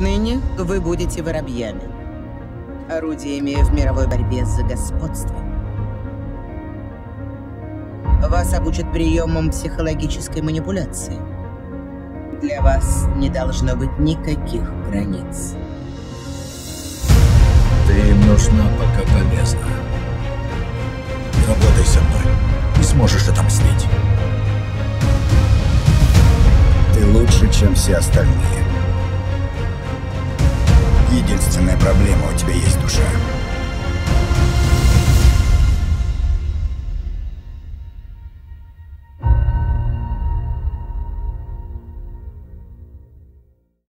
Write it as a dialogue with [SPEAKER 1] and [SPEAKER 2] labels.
[SPEAKER 1] Отныне вы будете воробьями. Орудиями в мировой борьбе за господство. Вас обучат приемам психологической манипуляции. Для вас не должно быть никаких границ.
[SPEAKER 2] Ты им нужна, пока полезна. Работай со мной. Ты сможешь отомстить.
[SPEAKER 3] Ты лучше, чем все остальные единственная проблема, у тебя есть душа.